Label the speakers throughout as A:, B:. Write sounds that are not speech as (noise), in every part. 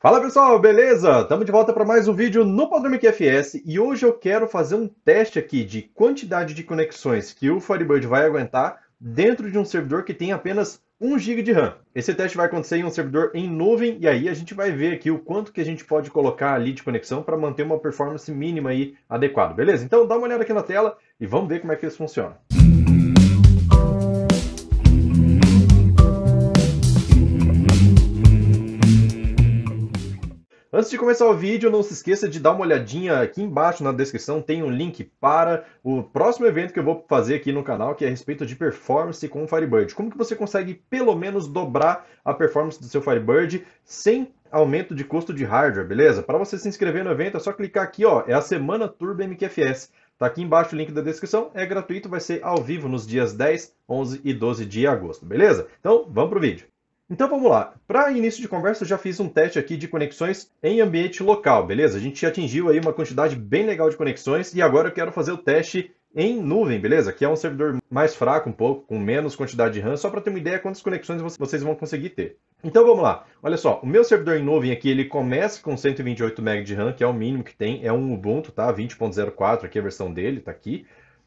A: Fala pessoal, beleza? Estamos de volta para mais um vídeo no Podrome QFS e hoje eu quero fazer um teste aqui de quantidade de conexões que o Firebird vai aguentar dentro de um servidor que tem apenas 1 GB de RAM. Esse teste vai acontecer em um servidor em nuvem e aí a gente vai ver aqui o quanto que a gente pode colocar ali de conexão para manter uma performance mínima aí adequada, beleza? Então dá uma olhada aqui na tela e vamos ver como é que isso funciona. Antes de começar o vídeo, não se esqueça de dar uma olhadinha aqui embaixo na descrição, tem um link para o próximo evento que eu vou fazer aqui no canal, que é a respeito de performance com o Firebird. Como que você consegue pelo menos dobrar a performance do seu Firebird sem aumento de custo de hardware, beleza? Para você se inscrever no evento é só clicar aqui, ó, é a Semana Turbo MQFS. Tá aqui embaixo o link da descrição, é gratuito, vai ser ao vivo nos dias 10, 11 e 12 de agosto, beleza? Então, vamos pro vídeo. Então vamos lá. Para início de conversa, eu já fiz um teste aqui de conexões em ambiente local, beleza? A gente atingiu aí uma quantidade bem legal de conexões e agora eu quero fazer o teste em nuvem, beleza? Que é um servidor mais fraco um pouco, com menos quantidade de RAM, só para ter uma ideia quantas conexões vocês vão conseguir ter. Então vamos lá. Olha só, o meu servidor em nuvem aqui, ele começa com 128 MB de RAM, que é o mínimo que tem, é um Ubuntu, tá? 20.04 aqui a versão dele, tá aqui.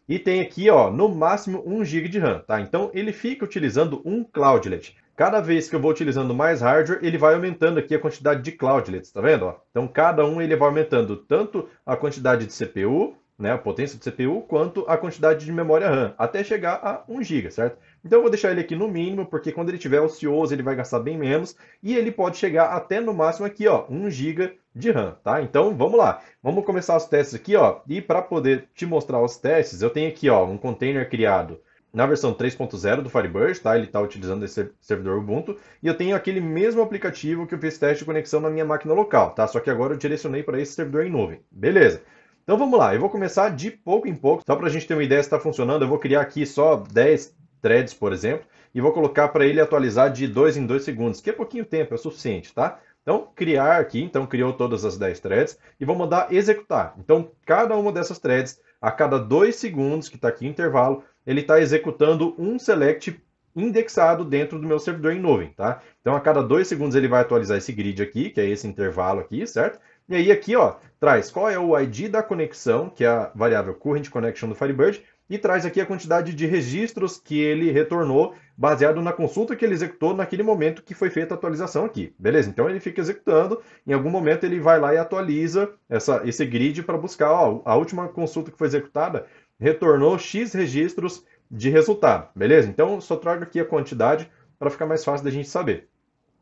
A: E tem aqui, ó, no máximo 1 GB de RAM, tá? Então ele fica utilizando um Cloudlet. Cada vez que eu vou utilizando mais hardware, ele vai aumentando aqui a quantidade de cloudlets, tá vendo? Então, cada um ele vai aumentando tanto a quantidade de CPU, né, a potência de CPU, quanto a quantidade de memória RAM, até chegar a 1 GB, certo? Então, eu vou deixar ele aqui no mínimo, porque quando ele estiver ocioso, ele vai gastar bem menos, e ele pode chegar até no máximo aqui, ó, 1 GB de RAM, tá? Então, vamos lá. Vamos começar os testes aqui, ó, e para poder te mostrar os testes, eu tenho aqui, ó, um container criado na versão 3.0 do Firebird, tá? Ele está utilizando esse servidor Ubuntu. E eu tenho aquele mesmo aplicativo que eu fiz teste de conexão na minha máquina local, tá? Só que agora eu direcionei para esse servidor em nuvem. Beleza. Então vamos lá, eu vou começar de pouco em pouco, só para a gente ter uma ideia se está funcionando. Eu vou criar aqui só 10 threads, por exemplo, e vou colocar para ele atualizar de 2 em 2 segundos, que é pouquinho tempo, é suficiente, tá? Então, criar aqui, então criou todas as 10 threads e vou mandar executar. Então, cada uma dessas threads, a cada 2 segundos, que está aqui o intervalo, ele está executando um select indexado dentro do meu servidor em nuvem, tá? Então, a cada dois segundos ele vai atualizar esse grid aqui, que é esse intervalo aqui, certo? E aí aqui, ó, traz qual é o ID da conexão, que é a variável current connection do Firebird, e traz aqui a quantidade de registros que ele retornou baseado na consulta que ele executou naquele momento que foi feita a atualização aqui. Beleza? Então ele fica executando, em algum momento ele vai lá e atualiza essa, esse grid para buscar ó, a última consulta que foi executada retornou X registros de resultado, beleza? Então, só trago aqui a quantidade para ficar mais fácil da gente saber.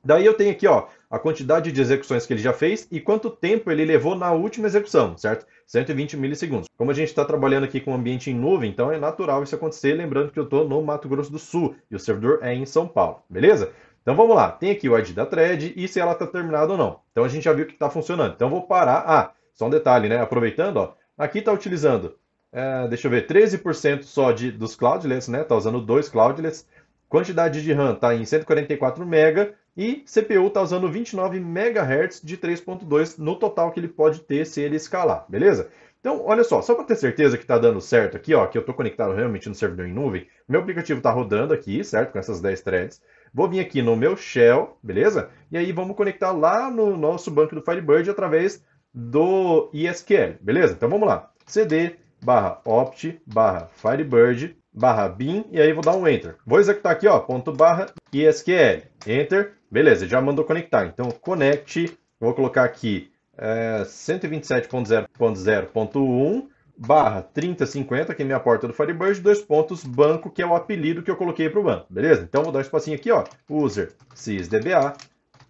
A: Daí eu tenho aqui ó, a quantidade de execuções que ele já fez e quanto tempo ele levou na última execução, certo? 120 milissegundos. Como a gente está trabalhando aqui com ambiente em nuvem, então é natural isso acontecer, lembrando que eu estou no Mato Grosso do Sul e o servidor é em São Paulo, beleza? Então vamos lá, tem aqui o ID da thread e se ela está terminada ou não. Então a gente já viu que está funcionando. Então eu vou parar. Ah, só um detalhe, né? Aproveitando, ó, aqui está utilizando é, deixa eu ver, 13% só de, dos cloudlets, né? Tá usando dois cloudlets. Quantidade de RAM está em 144 MB e CPU está usando 29 MHz de 3.2 no total que ele pode ter se ele escalar, beleza? Então, olha só, só para ter certeza que está dando certo aqui, ó, que eu estou conectado realmente no servidor em nuvem, meu aplicativo está rodando aqui, certo? Com essas 10 threads. Vou vir aqui no meu shell, beleza? E aí vamos conectar lá no nosso banco do Firebird através do ISQL, beleza? Então vamos lá. cd barra opt, barra firebird, barra bin, e aí vou dar um enter. Vou executar aqui, ó, ponto barra isql, enter, beleza, já mandou conectar. Então, connect, vou colocar aqui é, 127.0.0.1, barra 3050, que é minha porta do Firebird, dois pontos, banco, que é o apelido que eu coloquei para o banco, beleza? Então, vou dar um espacinho aqui, ó, user sysdba,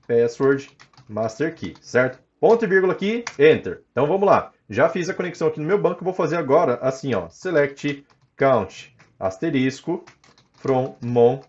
A: password, master key, certo? Ponto e vírgula aqui, enter. Então, vamos lá. Já fiz a conexão aqui no meu banco, vou fazer agora assim, ó, select count asterisco from mon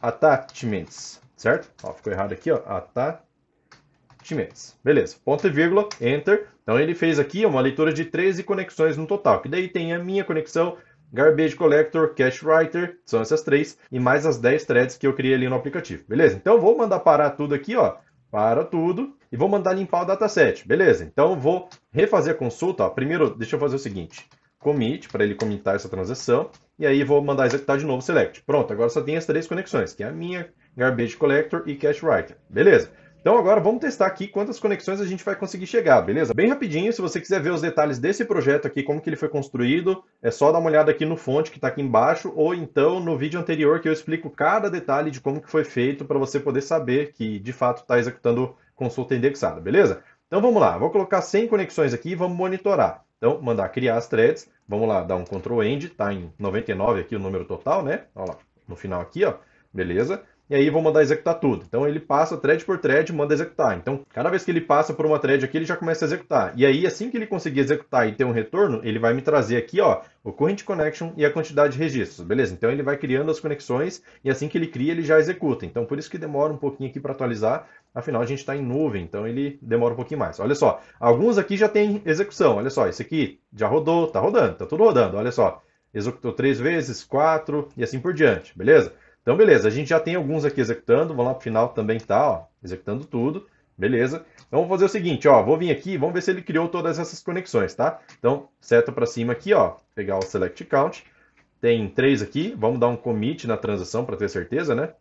A: attachments, certo? Ó, ficou errado aqui, ó, attachments. Beleza, ponto e vírgula, enter. Então ele fez aqui uma leitura de 13 conexões no total, que daí tem a minha conexão, Garbage Collector, Cache Writer, são essas três, e mais as 10 threads que eu criei ali no aplicativo. Beleza? Então vou mandar parar tudo aqui, ó, para tudo e vou mandar limpar o dataset. Beleza, então vou refazer a consulta. Ó. Primeiro, deixa eu fazer o seguinte. Commit, para ele comitar essa transação. E aí vou mandar executar de novo select. Pronto, agora só tem as três conexões, que é a minha, Garbage Collector e Cache Writer. Beleza. Então agora vamos testar aqui quantas conexões a gente vai conseguir chegar, beleza? Bem rapidinho, se você quiser ver os detalhes desse projeto aqui, como que ele foi construído, é só dar uma olhada aqui no fonte que está aqui embaixo, ou então no vídeo anterior que eu explico cada detalhe de como que foi feito para você poder saber que de fato está executando consulta indexada, beleza? Então vamos lá, vou colocar 100 conexões aqui e vamos monitorar. Então, mandar criar as threads, vamos lá, dar um Ctrl End, está em 99 aqui o número total, né? Olha lá, no final aqui, ó, beleza? e aí vou mandar executar tudo. Então ele passa thread por thread, manda executar. Então, cada vez que ele passa por uma thread aqui, ele já começa a executar. E aí, assim que ele conseguir executar e ter um retorno, ele vai me trazer aqui, ó, o current connection e a quantidade de registros, beleza? Então ele vai criando as conexões e assim que ele cria, ele já executa. Então por isso que demora um pouquinho aqui para atualizar. Afinal, a gente está em nuvem, então ele demora um pouquinho mais. Olha só, alguns aqui já tem execução. Olha só, esse aqui já rodou, está rodando, está tudo rodando. Olha só, executou três vezes, quatro e assim por diante, beleza? Então, beleza, a gente já tem alguns aqui executando, vamos lá para o final também tá, ó, executando tudo, beleza. Então, vamos fazer o seguinte, ó, vou vir aqui, vamos ver se ele criou todas essas conexões, tá? Então, seta para cima aqui, ó, pegar o select count, tem três aqui, vamos dar um commit na transação para ter certeza, né?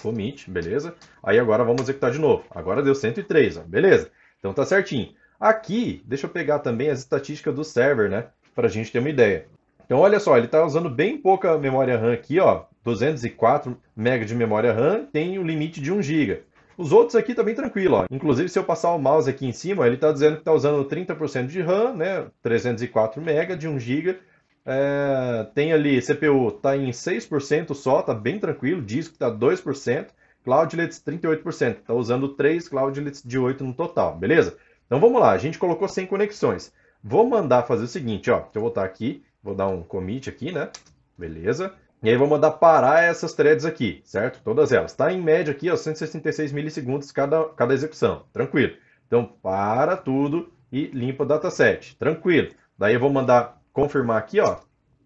A: Commit, beleza. Aí agora vamos executar de novo. Agora deu 103, ó, beleza. Então tá certinho. Aqui, deixa eu pegar também as estatísticas do server, né? Para a gente ter uma ideia. Então, olha só, ele está usando bem pouca memória RAM aqui, ó, 204 MB de memória RAM, tem o um limite de 1 GB. Os outros aqui tá bem tranquilo, ó. Inclusive, se eu passar o mouse aqui em cima, ele está dizendo que está usando 30% de RAM, né, 304 MB de 1 GB. É, tem ali, CPU está em 6% só, tá bem tranquilo, disco está 2%, Cloudlets 38%, está usando 3 Cloudlets de 8 no total, beleza? Então vamos lá, a gente colocou 100 conexões. Vou mandar fazer o seguinte, ó, deixa eu voltar aqui, Vou dar um commit aqui, né? Beleza. E aí vou mandar parar essas threads aqui, certo? Todas elas. Está em média aqui, ó, 166 milissegundos cada, cada execução. Tranquilo. Então, para tudo e limpa o dataset. Tranquilo. Daí eu vou mandar confirmar aqui, ó.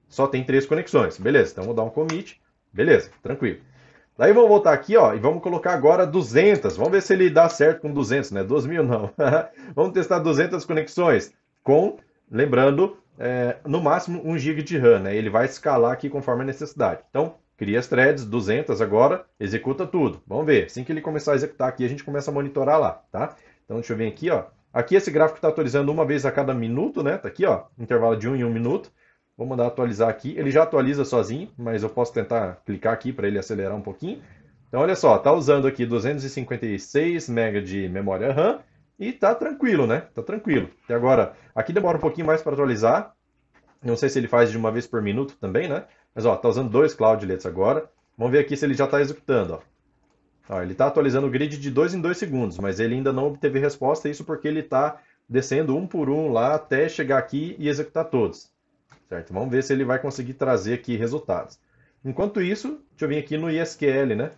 A: Só tem três conexões. Beleza. Então, vou dar um commit. Beleza. Tranquilo. Daí vamos voltar aqui, ó, e vamos colocar agora 200. Vamos ver se ele dá certo com 200, né? 2 mil não. (laughs) vamos testar 200 conexões com, lembrando, é, no máximo 1 GB de RAM, né? Ele vai escalar aqui conforme a necessidade. Então, cria as threads, 200 agora, executa tudo. Vamos ver, assim que ele começar a executar aqui, a gente começa a monitorar lá, tá? Então, deixa eu vir aqui, ó. Aqui esse gráfico está atualizando uma vez a cada minuto, né? Tá aqui, ó, intervalo de 1 em 1 minuto. Vou mandar atualizar aqui. Ele já atualiza sozinho, mas eu posso tentar clicar aqui para ele acelerar um pouquinho. Então, olha só, tá usando aqui 256 MB de memória RAM e tá tranquilo, né? Tá tranquilo. E agora, aqui demora um pouquinho mais para atualizar. Não sei se ele faz de uma vez por minuto também, né? Mas ó, tá usando dois Cloudlets agora. Vamos ver aqui se ele já está executando, ó. Ele está atualizando o grid de 2 em 2 segundos, mas ele ainda não obteve resposta, isso porque ele está descendo um por um lá até chegar aqui e executar todos. Certo? Vamos ver se ele vai conseguir trazer aqui resultados. Enquanto isso, deixa eu vir aqui no ISQL, né?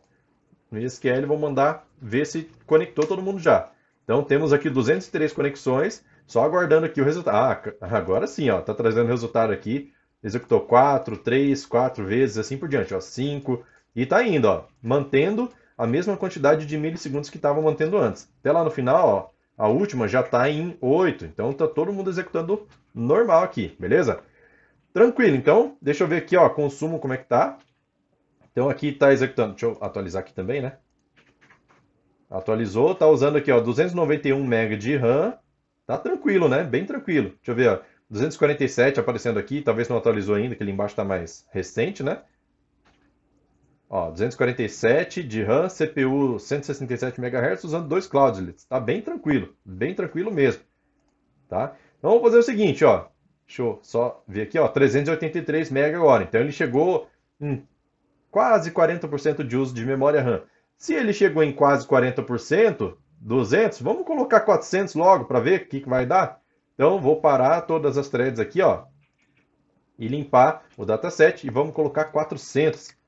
A: No ISQL vou mandar ver se conectou todo mundo já. Então temos aqui 203 conexões, só aguardando aqui o resultado. Ah, agora sim, ó, tá trazendo resultado aqui. Executou 4, 3, 4 vezes, assim por diante, ó, 5. E tá indo, ó, mantendo a mesma quantidade de milissegundos que estava mantendo antes. Até lá no final, ó, a última já está em 8. Então tá todo mundo executando normal aqui, beleza? Tranquilo, então, deixa eu ver aqui, ó, consumo como é que tá. Então aqui está executando, deixa eu atualizar aqui também, né? Atualizou, tá usando aqui, ó, 291 MB de RAM. Tá tranquilo, né? Bem tranquilo. Deixa eu ver, ó. 247 aparecendo aqui, talvez não atualizou ainda, que ali embaixo está mais recente, né? Ó, 247 de RAM, CPU 167 MHz, usando dois Cloudlets. Tá bem tranquilo, bem tranquilo mesmo. Tá? Então vamos fazer o seguinte, ó. Deixa eu só ver aqui, ó, 383 MB agora. Então ele chegou em quase 40% de uso de memória RAM. Se ele chegou em quase 40%, 200, vamos colocar 400 logo para ver o que, que vai dar? Então, vou parar todas as threads aqui, ó, e limpar o dataset e vamos colocar 400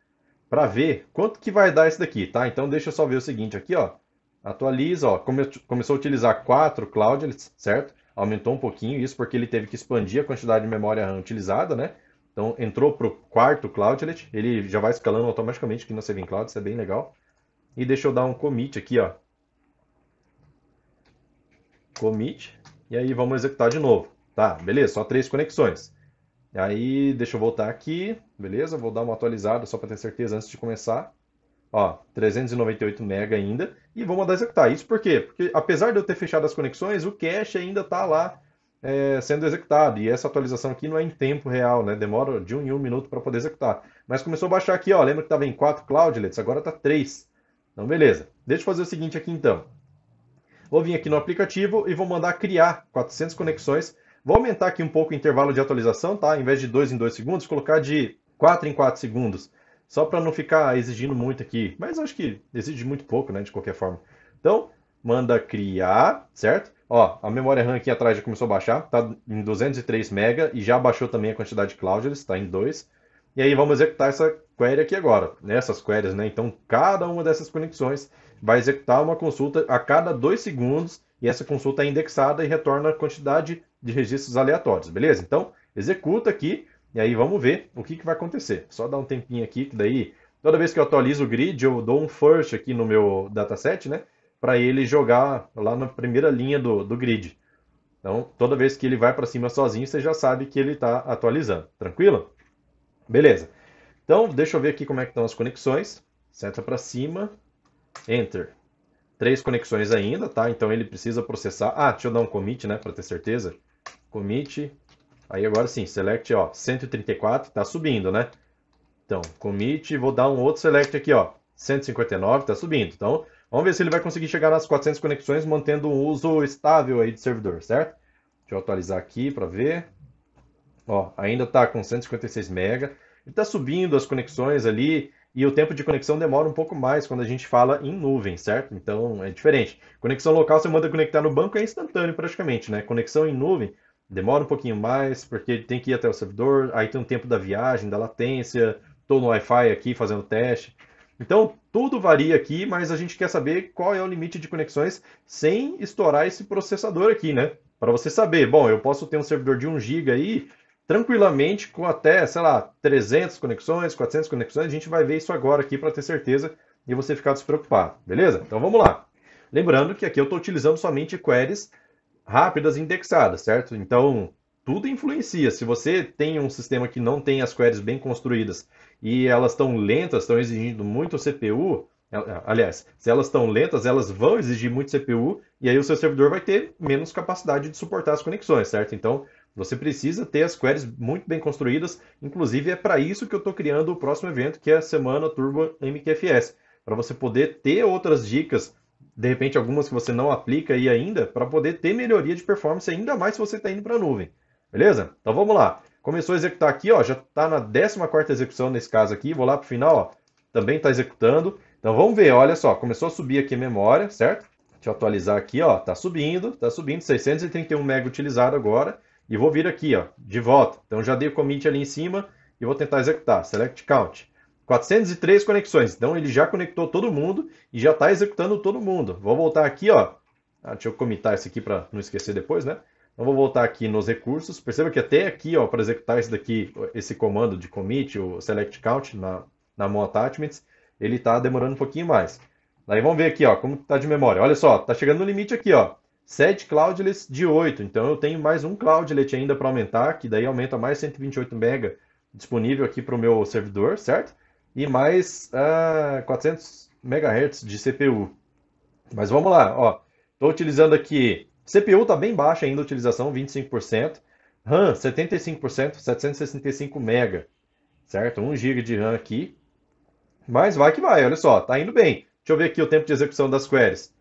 A: para ver quanto que vai dar isso daqui, tá? Então, deixa eu só ver o seguinte aqui, ó, atualiza, ó, come, começou a utilizar 4 cloudlets, certo? Aumentou um pouquinho isso porque ele teve que expandir a quantidade de memória RAM utilizada, né? Então, entrou para o quarto cloudlet, ele já vai escalando automaticamente aqui no Saving Cloud, isso é bem legal. E deixa eu dar um commit aqui, ó. Commit. E aí vamos executar de novo. Tá, beleza, só três conexões. Aí deixa eu voltar aqui, beleza? Vou dar uma atualizada só para ter certeza antes de começar. Ó, 398 MB ainda. E vou mandar executar. Isso por quê? Porque apesar de eu ter fechado as conexões, o cache ainda está lá é, sendo executado. E essa atualização aqui não é em tempo real, né? Demora de um em um minuto para poder executar. Mas começou a baixar aqui, ó. Lembra que estava em 4 cloudlets? Agora está 3. Então, beleza. Deixa eu fazer o seguinte aqui, então. Vou vir aqui no aplicativo e vou mandar criar 400 conexões. Vou aumentar aqui um pouco o intervalo de atualização, tá? Em vez de 2 em 2 segundos, colocar de 4 em 4 segundos. Só para não ficar exigindo muito aqui. Mas acho que exige muito pouco, né? De qualquer forma. Então, manda criar, certo? Ó, a memória RAM aqui atrás já começou a baixar. Tá em 203 MB e já baixou também a quantidade de cloudlets, está em 2. E aí vamos executar essa query aqui agora. Nessas queries, né? Então, cada uma dessas conexões vai executar uma consulta a cada 2 segundos e essa consulta é indexada e retorna a quantidade de registros aleatórios, beleza? Então, executa aqui e aí vamos ver o que, que vai acontecer. Só dar um tempinho aqui, que daí, toda vez que eu atualizo o grid, eu dou um first aqui no meu dataset, né? Para ele jogar lá na primeira linha do, do grid. Então, toda vez que ele vai para cima sozinho, você já sabe que ele está atualizando. Tranquilo? Beleza. Então, deixa eu ver aqui como é que estão as conexões. Seta para cima. Enter. Três conexões ainda, tá? Então ele precisa processar. Ah, deixa eu dar um commit, né? Para ter certeza. Commit Aí agora sim, select, ó, 134, tá subindo, né? Então, commit, vou dar um outro select aqui, ó, 159, tá subindo. Então, vamos ver se ele vai conseguir chegar nas 400 conexões mantendo um uso estável aí de servidor, certo? Deixa eu atualizar aqui para ver. Ó, ainda tá com 156 MB. Ele tá subindo as conexões ali e o tempo de conexão demora um pouco mais quando a gente fala em nuvem, certo? Então, é diferente. Conexão local você manda conectar no banco é instantâneo praticamente, né? Conexão em nuvem demora um pouquinho mais, porque tem que ir até o servidor, aí tem o tempo da viagem, da latência, estou no Wi-Fi aqui fazendo teste. Então, tudo varia aqui, mas a gente quer saber qual é o limite de conexões sem estourar esse processador aqui, né? Para você saber, bom, eu posso ter um servidor de 1 GB aí, tranquilamente, com até, sei lá, 300 conexões, 400 conexões, a gente vai ver isso agora aqui para ter certeza e você ficar despreocupado, beleza? Então vamos lá. Lembrando que aqui eu estou utilizando somente queries rápidas indexadas, certo? Então, tudo influencia. Se você tem um sistema que não tem as queries bem construídas e elas estão lentas, estão exigindo muito CPU, aliás, se elas estão lentas, elas vão exigir muito CPU e aí o seu servidor vai ter menos capacidade de suportar as conexões, certo? Então, você precisa ter as queries muito bem construídas, inclusive é para isso que eu estou criando o próximo evento, que é a Semana Turbo MQFS, para você poder ter outras dicas de repente algumas que você não aplica aí ainda, para poder ter melhoria de performance ainda mais se você está indo para a nuvem. Beleza? Então vamos lá. Começou a executar aqui, ó, já está na 14 execução nesse caso aqui, vou lá para o final, ó, também está executando. Então vamos ver, olha só, começou a subir aqui a memória, certo? Deixa eu atualizar aqui, ó, está subindo, está subindo, 631 MB utilizado agora, e vou vir aqui, ó, de volta. Então já dei o commit ali em cima e vou tentar executar, select count. 403 conexões. Então ele já conectou todo mundo e já está executando todo mundo. Vou voltar aqui, ó. Ah, deixa eu comitar isso aqui para não esquecer depois, né? Então vou voltar aqui nos recursos. Perceba que até aqui, ó, para executar esse daqui, esse comando de commit, o select count na, na Mon Attachments, ele está demorando um pouquinho mais. Aí vamos ver aqui, ó, como está de memória. Olha só, está chegando no limite aqui, ó. 7 cloudlets de 8. Então eu tenho mais um cloudlet ainda para aumentar, que daí aumenta mais 128 MB disponível aqui para o meu servidor, certo? E mais uh, 400 MHz de CPU. Mas vamos lá, ó. Estou utilizando aqui. CPU está bem baixa ainda a utilização, 25%. RAM, 75%, 765 MB. Certo? 1 GB de RAM aqui. Mas vai que vai, olha só, tá indo bem. Deixa eu ver aqui o tempo de execução das queries.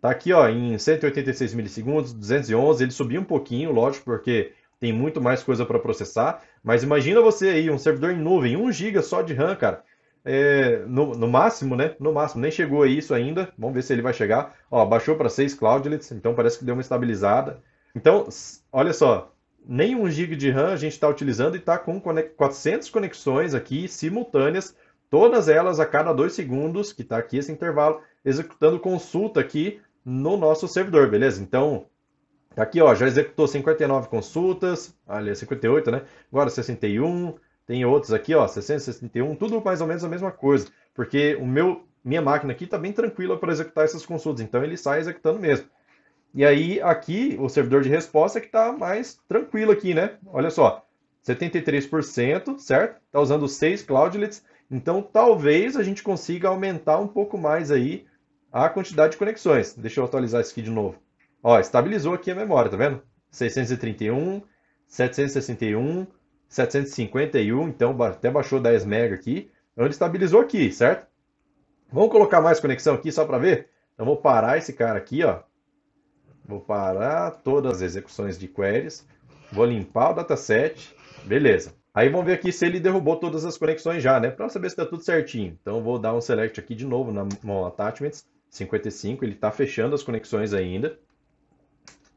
A: Tá aqui, ó, em 186 milissegundos, 211. Ele subiu um pouquinho, lógico, porque tem muito mais coisa para processar. Mas imagina você aí, um servidor em nuvem, 1 GB só de RAM, cara é, no, no, máximo, né? No máximo, nem chegou a isso ainda. Vamos ver se ele vai chegar. Ó, baixou para 6 cloudlets, então parece que deu uma estabilizada. Então, olha só, nem 1 GB de RAM a gente está utilizando e está com 400 conexões aqui simultâneas, todas elas a cada 2 segundos, que está aqui esse intervalo, executando consulta aqui no nosso servidor, beleza? Então, tá aqui, ó, já executou 59 consultas, aliás, 58, né? Agora 61, tem outros aqui, ó, 661, tudo mais ou menos a mesma coisa, porque o meu minha máquina aqui está bem tranquila para executar essas consultas, então ele sai executando mesmo. E aí aqui o servidor de resposta é que está mais tranquilo aqui, né? Olha só, 73%, certo? Está usando 6 cloudlets Então, talvez a gente consiga aumentar um pouco mais aí a quantidade de conexões. Deixa eu atualizar isso aqui de novo. Ó, estabilizou aqui a memória, tá vendo? 631, 761, 751, então até baixou 10 MB aqui. Então ele estabilizou aqui, certo? Vamos colocar mais conexão aqui só para ver? Então vou parar esse cara aqui, ó. Vou parar todas as execuções de queries. Vou limpar o dataset. Beleza. Aí vamos ver aqui se ele derrubou todas as conexões já, né? Para saber se está tudo certinho. Então vou dar um select aqui de novo na Mon Attachments 55. Ele está fechando as conexões ainda.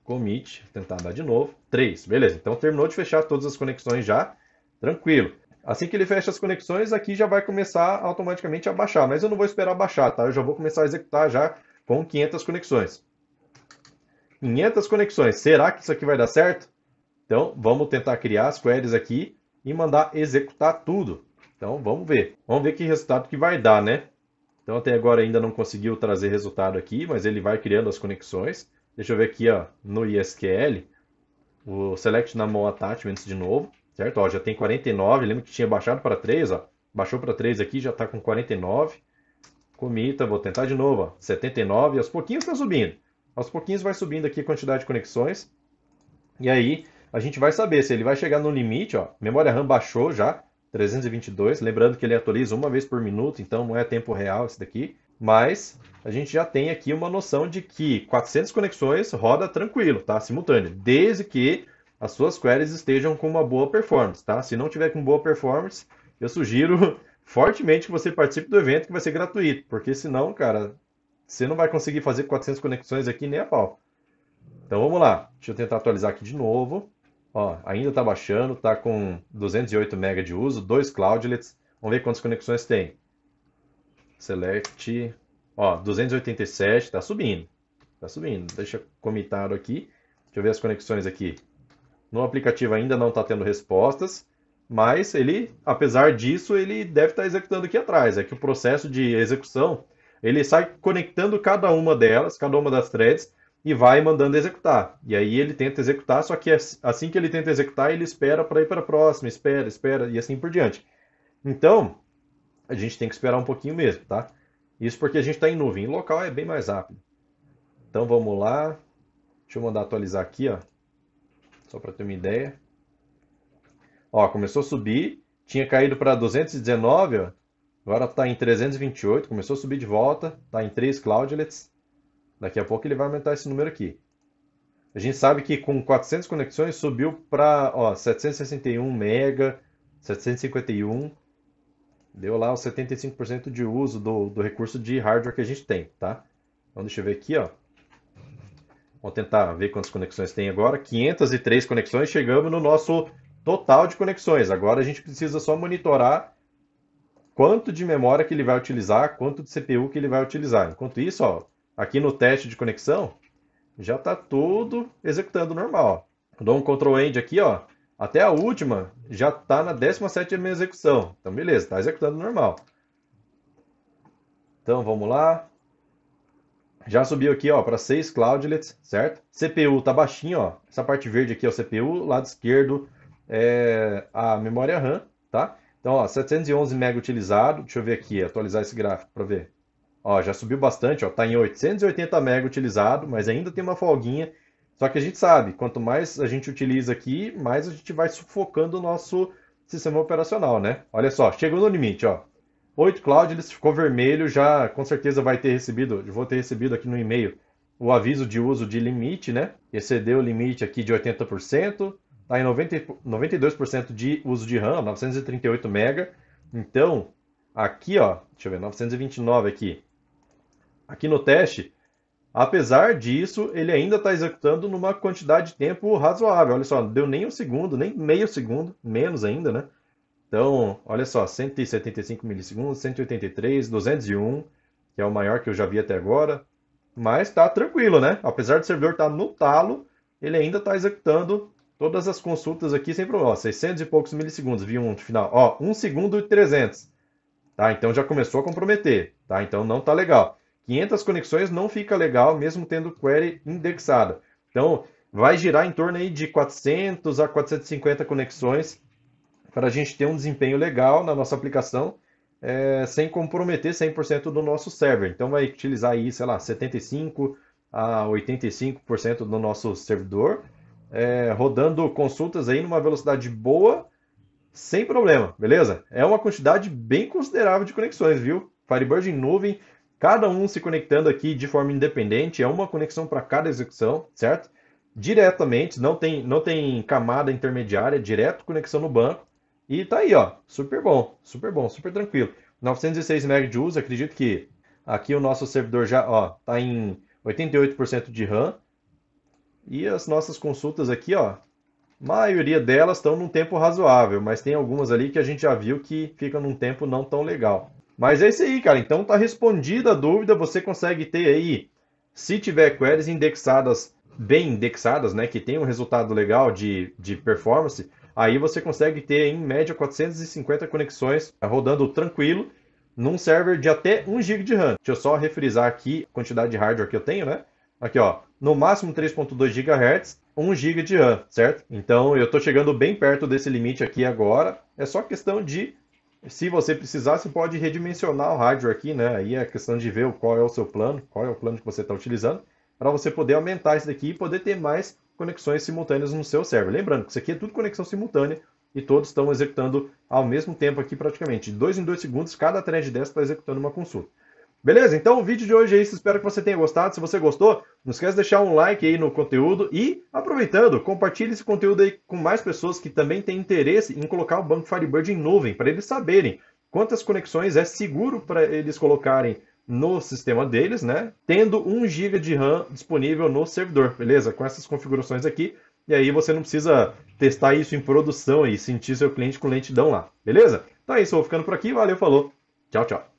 A: Commit, tentar dar de novo. 3, beleza. Então terminou de fechar todas as conexões já. Tranquilo. Assim que ele fecha as conexões, aqui já vai começar automaticamente a baixar. Mas eu não vou esperar baixar, tá? Eu já vou começar a executar já com 500 conexões. 500 conexões. Será que isso aqui vai dar certo? Então, vamos tentar criar as queries aqui e mandar executar tudo. Então, vamos ver. Vamos ver que resultado que vai dar, né? Então, até agora ainda não conseguiu trazer resultado aqui, mas ele vai criando as conexões. Deixa eu ver aqui ó, no ISQL, o Select Namo Attachments de novo, certo? Ó, já tem 49, lembra que tinha baixado para 3, ó. Baixou para 3 aqui, já está com 49. Comita, vou tentar de novo, ó, 79, aos pouquinhos está subindo. Aos pouquinhos vai subindo aqui a quantidade de conexões. E aí, a gente vai saber se ele vai chegar no limite, ó. Memória RAM baixou já, 322. Lembrando que ele atualiza uma vez por minuto, então não é tempo real esse daqui mas a gente já tem aqui uma noção de que 400 conexões roda tranquilo, tá? Simultâneo, desde que as suas queries estejam com uma boa performance, tá? Se não tiver com boa performance, eu sugiro (laughs) fortemente que você participe do evento que vai ser gratuito, porque senão, cara, você não vai conseguir fazer 400 conexões aqui nem a pau. Então vamos lá, deixa eu tentar atualizar aqui de novo. Ó, ainda está baixando, está com 208 MB de uso, dois cloudlets. Vamos ver quantas conexões tem. Select. Ó, 287, está subindo. Está subindo. Deixa comitado aqui. Deixa eu ver as conexões aqui. No aplicativo ainda não está tendo respostas, mas ele, apesar disso, ele deve estar tá executando aqui atrás. É que o processo de execução, ele sai conectando cada uma delas, cada uma das threads, e vai mandando executar. E aí ele tenta executar, só que assim que ele tenta executar, ele espera para ir para a próxima, espera, espera, e assim por diante. Então, a gente tem que esperar um pouquinho mesmo, tá? Isso porque a gente está em nuvem. Em local é bem mais rápido. Então vamos lá. Deixa eu mandar atualizar aqui, ó. Só para ter uma ideia. Ó, começou a subir. Tinha caído para 219, ó. Agora está em 328. Começou a subir de volta. Está em 3 cloudlets. Daqui a pouco ele vai aumentar esse número aqui. A gente sabe que com 400 conexões subiu para 761 mega, 751 deu lá os 75% de uso do, do recurso de hardware que a gente tem, tá? Então deixa eu ver aqui, ó. Vamos tentar ver quantas conexões tem agora. 503 conexões, chegamos no nosso total de conexões. Agora a gente precisa só monitorar quanto de memória que ele vai utilizar, quanto de CPU que ele vai utilizar. Enquanto isso, ó, aqui no teste de conexão, já está tudo executando normal. Dou um Ctrl End aqui, ó, até a última já está na 17 execução. Então, beleza, está executando normal. Então, vamos lá. Já subiu aqui para 6 cloudlets, certo? CPU está baixinho, ó. Essa parte verde aqui é o CPU, lado esquerdo é a memória RAM, tá? Então, ó, 711 MB utilizado. Deixa eu ver aqui, atualizar esse gráfico para ver. Ó, já subiu bastante, ó. Tá em 880 MB utilizado, mas ainda tem uma folguinha só que a gente sabe, quanto mais a gente utiliza aqui, mais a gente vai sufocando o nosso sistema operacional, né? Olha só, chegou no limite, ó. 8 Cloud, ele ficou vermelho, já com certeza vai ter recebido, vou ter recebido aqui no e-mail o aviso de uso de limite, né? Excedeu o limite aqui de 80%, tá em 90, 92% de uso de RAM, 938 MB. Então, aqui, ó, deixa eu ver, 929 aqui. Aqui no teste, Apesar disso, ele ainda está executando numa quantidade de tempo razoável. Olha só, não deu nem um segundo, nem meio segundo, menos ainda, né? Então, olha só, 175 milissegundos, 183, 201, que é o maior que eu já vi até agora. Mas está tranquilo, né? Apesar do servidor estar tá no talo, ele ainda está executando todas as consultas aqui sem problema. Ó, 600 e poucos milissegundos, vi um final. Ó, 1 segundo e 300. Tá? Então já começou a comprometer, tá? Então não tá legal. 500 conexões não fica legal, mesmo tendo query indexada. Então, vai girar em torno aí de 400 a 450 conexões para a gente ter um desempenho legal na nossa aplicação é, sem comprometer 100% do nosso server. Então vai utilizar aí, sei lá, 75% a 85% do nosso servidor, é, rodando consultas aí numa velocidade boa, sem problema, beleza? É uma quantidade bem considerável de conexões, viu? Firebird em nuvem, cada um se conectando aqui de forma independente, é uma conexão para cada execução, certo? Diretamente, não tem, não tem camada intermediária, direto conexão no banco. E tá aí, ó, super bom, super bom, super tranquilo. 906 MB de uso, acredito que aqui o nosso servidor já, ó, tá em 88% de RAM. E as nossas consultas aqui, ó, maioria delas estão num tempo razoável, mas tem algumas ali que a gente já viu que ficam num tempo não tão legal. Mas é isso aí, cara. Então tá respondida a dúvida, você consegue ter aí, se tiver queries indexadas, bem indexadas, né, que tem um resultado legal de, de performance, Aí você consegue ter em média 450 conexões rodando tranquilo num server de até 1 GB de RAM. Deixa eu só refrisar aqui a quantidade de hardware que eu tenho, né? Aqui, ó, no máximo 3.2 GHz, 1 GB de RAM, certo? Então eu estou chegando bem perto desse limite aqui agora. É só questão de, se você precisar, você pode redimensionar o hardware aqui, né? Aí é questão de ver qual é o seu plano, qual é o plano que você está utilizando, para você poder aumentar isso daqui e poder ter mais conexões simultâneas no seu server. Lembrando que isso aqui é tudo conexão simultânea e todos estão executando ao mesmo tempo aqui praticamente. De 2 em 2 segundos, cada thread dessa está executando uma consulta. Beleza? Então o vídeo de hoje é isso. Espero que você tenha gostado. Se você gostou, não esquece de deixar um like aí no conteúdo e, aproveitando, compartilhe esse conteúdo aí com mais pessoas que também têm interesse em colocar o banco Firebird em nuvem, para eles saberem quantas conexões é seguro para eles colocarem no sistema deles, né? Tendo 1 GB de RAM disponível no servidor, beleza? Com essas configurações aqui. E aí você não precisa testar isso em produção e sentir seu cliente com lentidão lá, beleza? Então é isso, vou ficando por aqui. Valeu, falou. Tchau, tchau.